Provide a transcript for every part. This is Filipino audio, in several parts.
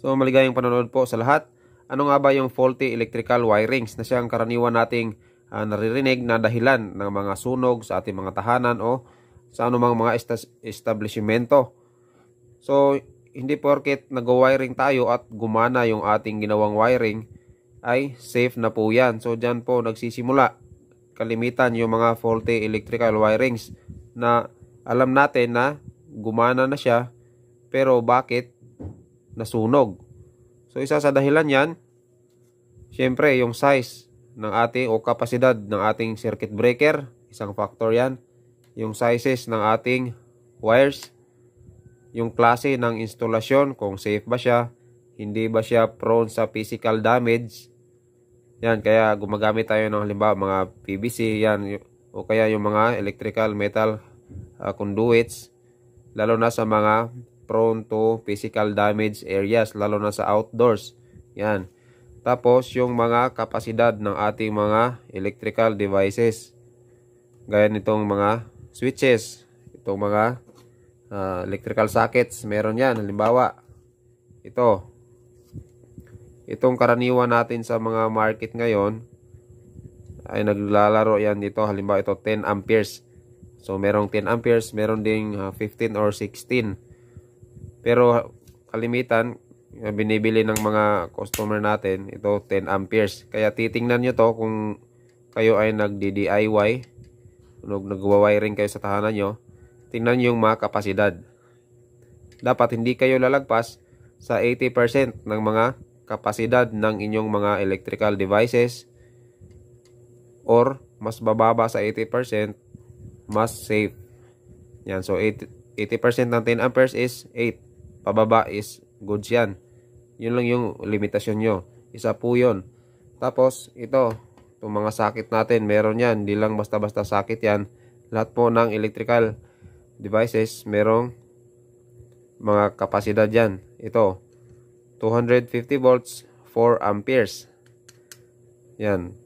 So maligayang panonood po sa lahat. Ano nga ba yung faulty electrical wirings na siyang karaniwan nating uh, naririnig na dahilan ng mga sunog sa ating mga tahanan o sa anumang mga establishmento. So hindi porket nag-wiring tayo at gumana yung ating ginawang wiring ay safe na po yan. So dyan po nagsisimula kalimitan yung mga faulty electrical wirings na alam natin na gumana na siya pero bakit nasunog. So isa sa dahilan yan, syempre yung size ng ating o kapasidad ng ating circuit breaker, isang factor yan. Yung sizes ng ating wires, yung klase ng instalasyon, kung safe ba siya, hindi ba siya prone sa physical damage. Yan, kaya gumagamit tayo ng halimbawa mga PVC, yan, o kaya yung mga electrical metal uh, conduits, lalo na sa mga prone to physical damage areas, lalo na sa outdoors. Yan. Tapos, yung mga kapasidad ng ating mga electrical devices. Gaya nitong mga switches, itong mga uh, electrical sockets, meron yan. Halimbawa, ito. Itong karaniwan natin sa mga market ngayon, ay naglalaro yan dito. Halimbawa, ito 10 amperes. So, merong 10 amperes, meron ding uh, 15 or 16 pero kalimitan, binibili ng mga customer natin, ito 10 amperes. Kaya titingnan nyo to kung kayo ay nagdi-DIY, nagwa-wiring kayo sa tahanan nyo, tingnan nyo yung mga kapasidad. Dapat hindi kayo lalagpas sa 80% ng mga kapasidad ng inyong mga electrical devices or mas bababa sa 80% mas safe. Yan, so 80%, 80% ng 10 amperes is 8 pababa is goods yan. Yun lang yung limitasyon nyo. Isa po yun. Tapos, ito, itong mga sakit natin, meron yan. Hindi lang basta-basta sakit yan. Lahat po ng electrical devices, merong mga kapasidad yan. Ito, 250 volts, 4 amperes. Yan.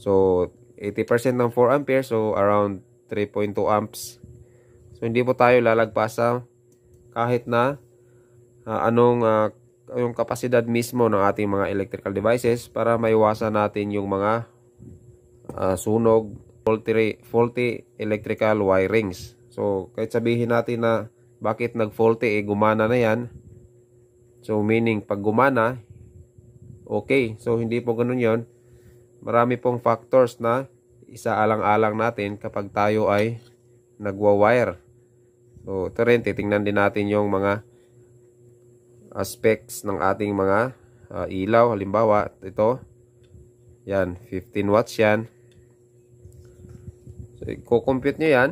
So, 80% ng 4 amperes, so around 3.2 amps. So, hindi po tayo lalagpas kahit na uh, anong uh, yung kapasidad mismo ng ating mga electrical devices para maiwasan natin yung mga uh, sunog, faulty, faulty electrical wirings. So, kahit sabihin natin na bakit nag-faulty, eh, gumana na yan. So, meaning, pag gumana, okay. So, hindi po ganun yon Marami pong factors na isaalang-alang natin kapag tayo ay nagwa-wire. So, ito rin, titingnan din natin yung mga aspects ng ating mga uh, ilaw. Halimbawa, ito. Yan, 15 watts yan. So, i-compute nyo yan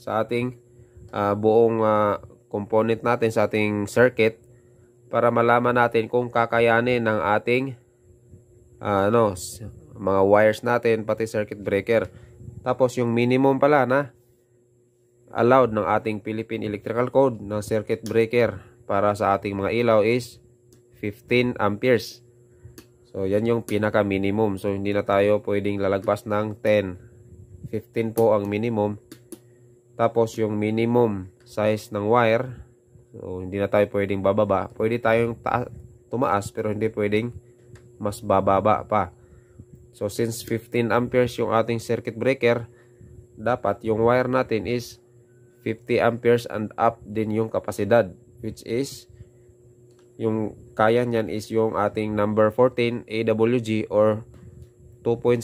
sa ating uh, buong uh, component natin sa ating circuit para malaman natin kung kakayanin ng ating uh, ano, mga wires natin, pati circuit breaker. Tapos yung minimum pala na allowed ng ating Philippine Electrical Code ng circuit breaker para sa ating mga ilaw is 15 amperes. So, yan yung pinaka minimum. So, hindi na tayo pwedeng lalagpas ng 10. 15 po ang minimum. Tapos, yung minimum size ng wire, so, hindi na tayo pwedeng bababa. Pwede tayong tumaas, pero hindi pwedeng mas bababa pa. So, since 15 amperes yung ating circuit breaker, dapat yung wire natin is 50 amperes and up din yung kapasidad which is yung kaya niyan is yung ating number 14 AWG or 2.0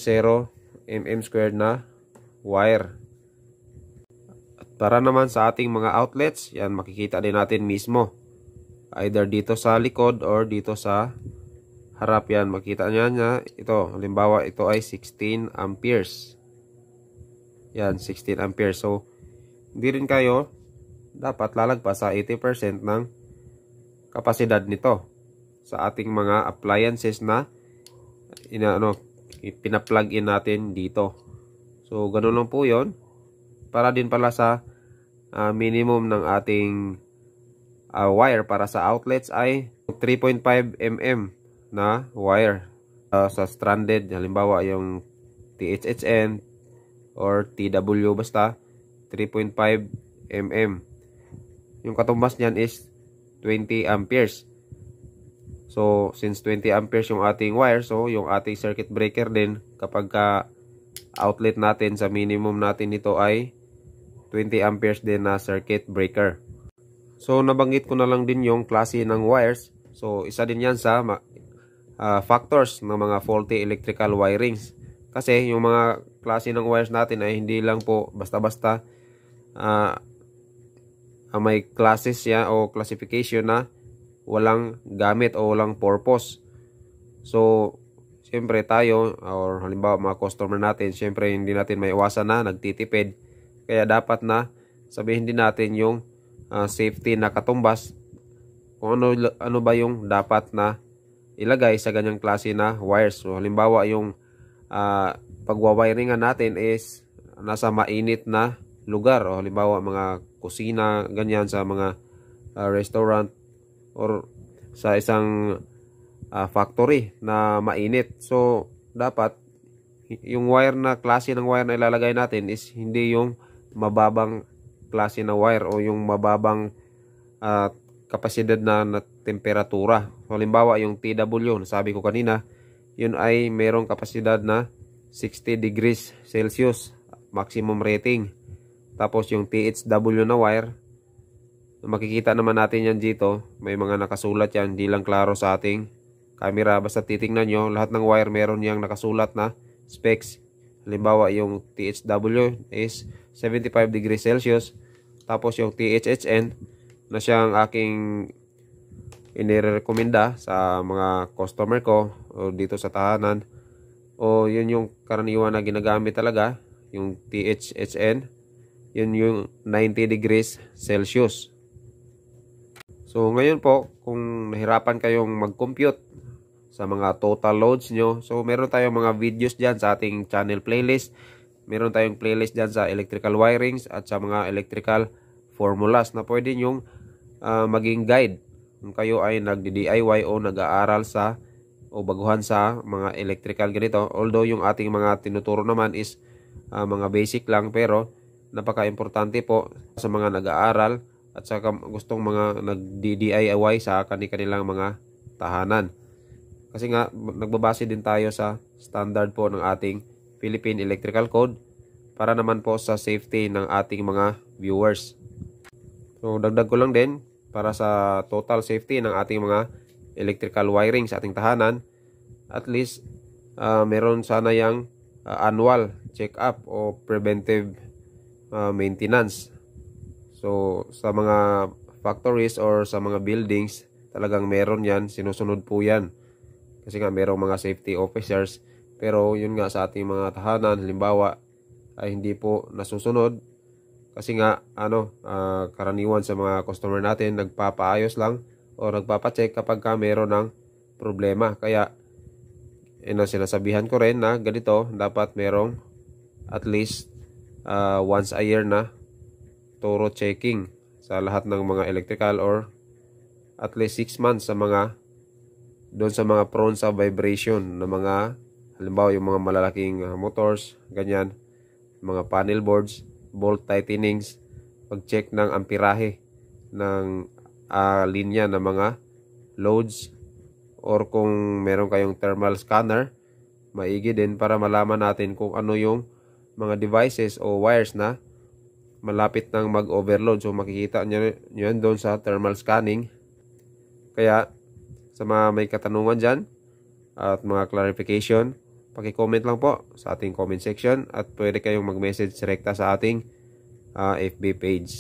mm squared na wire. At para naman sa ating mga outlets, yan makikita din natin mismo. Either dito sa likod or dito sa harap yan. Makita niya niya ito. Halimbawa ito ay 16 amperes. Yan 16 amperes. So hindi rin kayo dapat lalagpas sa 80% ng kapasidad nito sa ating mga appliances na ina, ano, pina-plug in natin dito. So, ganun lang po yon Para din pala sa uh, minimum ng ating uh, wire para sa outlets ay 3.5 mm na wire uh, sa stranded. Halimbawa, yung THHN or TW basta 3.5 mm. Yung katumbas niyan is 20 amperes. So, since 20 amperes yung ating wire, so yung ating circuit breaker din, kapag ka outlet natin sa minimum natin nito ay 20 amperes din na circuit breaker. So, nabanggit ko na lang din yung klase ng wires. So, isa din yan sa uh, factors ng mga faulty electrical wirings. Kasi yung mga klase ng wires natin ay hindi lang po basta-basta uh, may classes ya o classification na walang gamit o walang purpose. So, siyempre tayo or halimbawa mga customer natin, siyempre hindi natin may iwasan na nagtitipid. Kaya dapat na sabihin din natin yung uh, safety na katumbas kung ano, ano ba yung dapat na ilagay sa ganyang klase na wires. So, halimbawa yung uh, pagwawiringan natin is nasa mainit na lugar o halimbawa mga kusina ganyan sa mga uh, restaurant or sa isang uh, factory na mainit so dapat yung wire na klase ng wire na ilalagay natin is hindi yung mababang klase na wire o yung mababang uh, kapasidad na, na temperatura. So, halimbawa yung TW, sabi ko kanina, yun ay merong kapasidad na 60 degrees Celsius maximum rating. Tapos yung THW na wire, makikita naman natin yan dito. May mga nakasulat yan, hindi lang klaro sa ating camera. Basta titingnan nyo, lahat ng wire meron yang nakasulat na specs. Halimbawa yung THW is 75 degrees Celsius. Tapos yung THHN na siyang aking inirekomenda sa mga customer ko o dito sa tahanan o yun yung karaniwan na ginagamit talaga yung THHN yun yung 90 degrees Celsius so ngayon po kung nahirapan kayong mag-compute sa mga total loads nyo so meron tayong mga videos dyan sa ating channel playlist meron tayong playlist dyan sa electrical wirings at sa mga electrical formulas na pwede nyong uh, maging guide kung kayo ay nagdi-DIY o nag-aaral sa o baguhan sa mga electrical ganito. Although yung ating mga tinuturo naman is uh, mga basic lang pero napaka-importante po sa mga nag-aaral at sa gustong mga nag-DIY sa kani-kanilang mga tahanan. Kasi nga nagbabase din tayo sa standard po ng ating Philippine Electrical Code para naman po sa safety ng ating mga viewers. So dagdag ko lang din para sa total safety ng ating mga electrical wiring sa ating tahanan, at least uh, meron sana yung uh, annual check-up o preventive uh, maintenance. So, sa mga factories or sa mga buildings, talagang meron yan, sinusunod po yan. Kasi nga merong mga safety officers, pero yun nga sa ating mga tahanan, halimbawa, ay hindi po nasusunod. Kasi nga, ano, uh, karaniwan sa mga customer natin, nagpapaayos lang o nagpapacheck kapag ka meron ng problema. Kaya, ino sinasabihan ko rin na ganito, dapat merong at least uh, once a year na toro checking sa lahat ng mga electrical or at least 6 months sa mga doon sa mga prone sa vibration na mga halimbawa yung mga malalaking uh, motors, ganyan, mga panel boards, bolt tightenings, pag-check ng amperahe ng uh, linya ng mga loads or kung meron kayong thermal scanner maigi din para malaman natin kung ano yung mga devices o wires na malapit nang mag-overload. So makikita nyo, nyo yan doon sa thermal scanning. Kaya sa mga may katanungan dyan at mga clarification, paki-comment lang po sa ating comment section at pwede kayong mag-message rekta sa ating uh, ah, FB page.